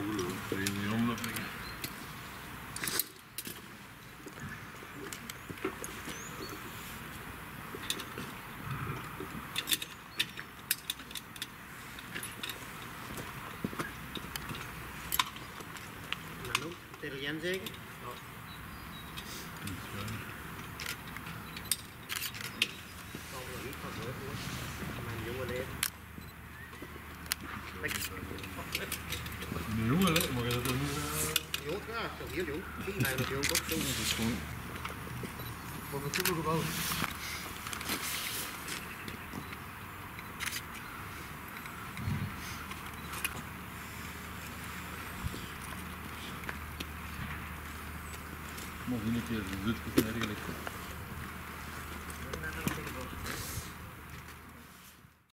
rolig oppringning om det. Pero. Een jongen, hè? Maar dat is een... Jong, ja, toch heel jong. Je jong, toch? Zo. Dat is gewoon... Maar we kunnen wel. Nog een keer, dit is eigenlijk.